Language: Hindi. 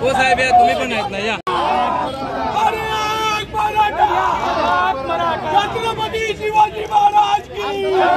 हो साहेब या तुम्ही पण आहेत ना या छत्रपती शिवाजी महाराज की।